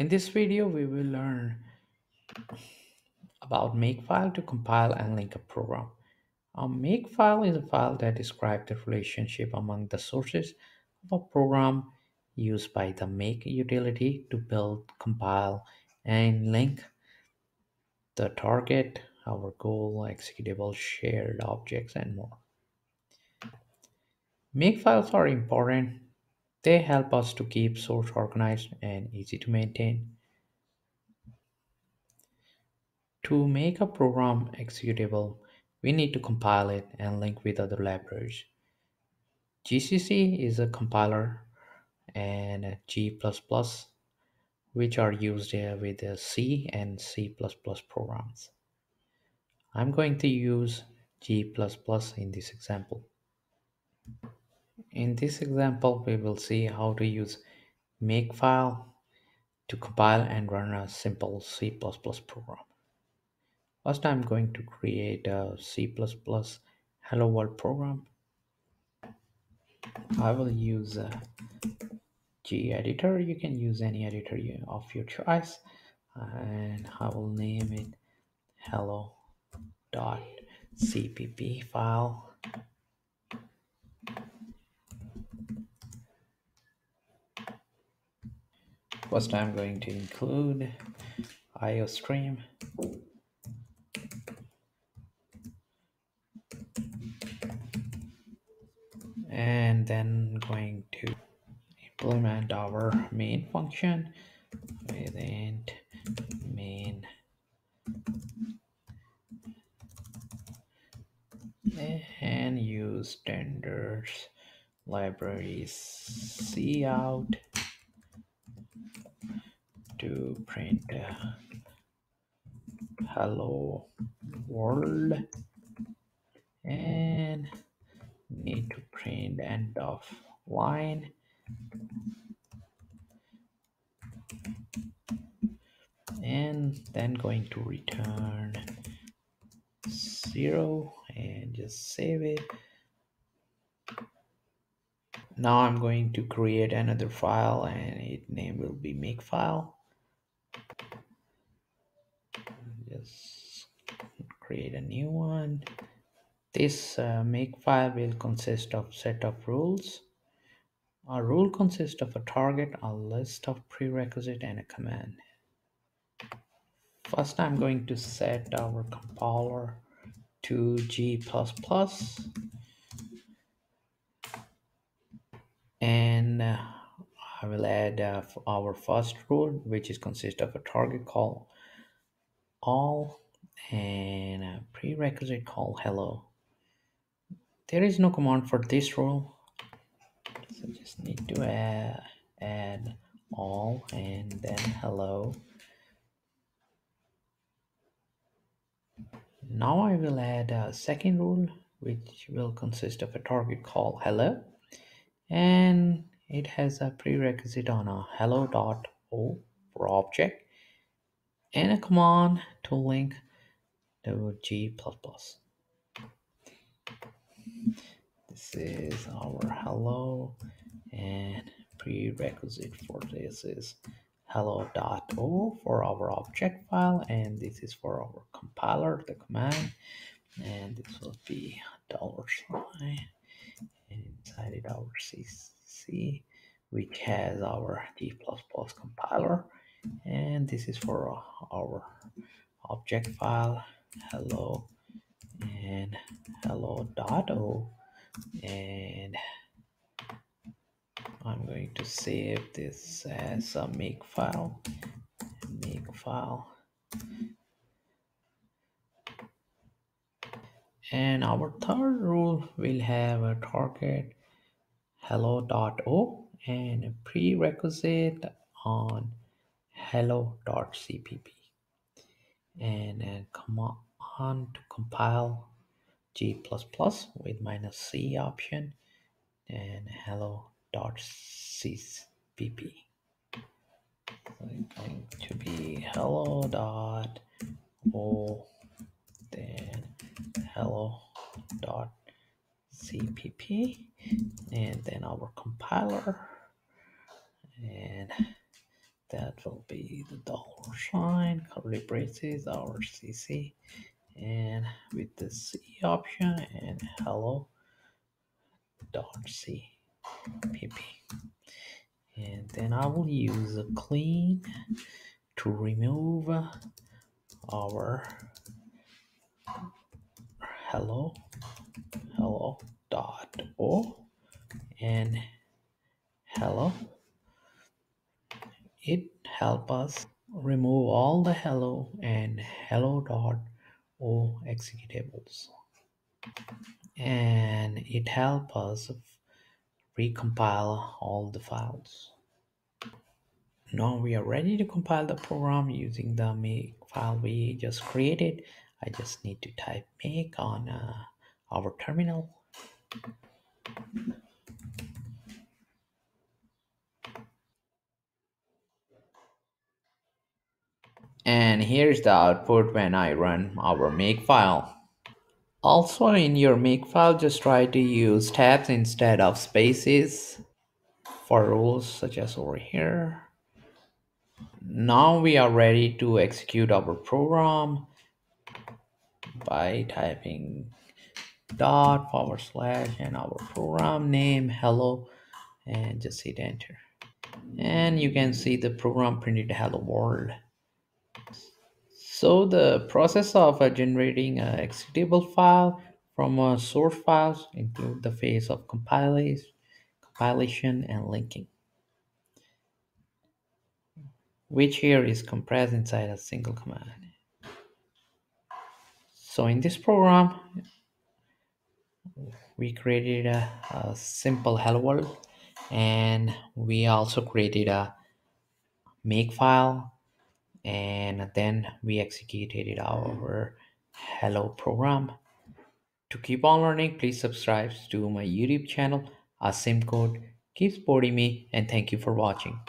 In this video, we will learn about makefile to compile and link a program. A makefile is a file that describes the relationship among the sources of a program used by the make utility to build, compile, and link the target, our goal, executable, shared objects, and more. Makefiles are important. They help us to keep source organized and easy to maintain. To make a program executable, we need to compile it and link with other libraries. GCC is a compiler and G++, which are used uh, with uh, C and C++ programs. I'm going to use G++ in this example. In this example, we will see how to use makefile to compile and run a simple C++ program. First, I'm going to create a C++ Hello World program. I will use a gedit. You can use any editor of your choice, and I will name it hello.cpp file. First, I'm going to include IOStream. And then going to implement our main function with int main and use standards libraries cout to print hello world and need to print end of line. And then going to return zero and just save it. Now I'm going to create another file and its name will be makefile just create a new one. This uh, makefile will consist of set of rules. A rule consists of a target a list of prerequisite and a command. First i'm going to set our compiler to g++ and uh, I will add uh, our first rule which is consist of a target call all and a prerequisite call hello. There is no command for this rule. So just need to add, add all and then hello. Now I will add a second rule which will consist of a target call hello. And it has a prerequisite on a hello.o for object and a command to link to G++. This is our hello and prerequisite for this is hello.o for our object file. And this is for our compiler, the command. And this will be dollar sign and inside it our CC which has our G++ compiler. And this is for our object file. Hello. And hello dot hello.o and I'm going to save this as a make file. Make file and our third rule will have a target hello.o and a prerequisite on hello.cpp and a command to compile g++ with minus c option and hello.cpp so it's going to be hello dot o then hello dot cpp and then our compiler. And that will be the dollar sign curly braces our cc and with the c option and hello dot cpp and then i will use a clean to remove our hello hello dot o and hello. It help us remove all the hello and hello dot o executables. And it help us recompile all the files. Now we are ready to compile the program using the make file we just created. I just need to type make on uh, our terminal and here's the output when i run our make file Also, in your makefile, just try to use tabs instead of spaces for rules such as over here. Now we are ready to execute our program by typing dot forward slash and our program name hello and just hit enter. And you can see the program printed hello world. So the process of uh, generating an executable file from uh, source files include the phase of compilation, compilation and linking, which here is compressed inside a single command. So in this program, we created a, a simple hello world and we also created a make file and then we executed our hello program To keep on learning, please subscribe to my YouTube channel, Asim Code. Keep supporting me and thank you for watching.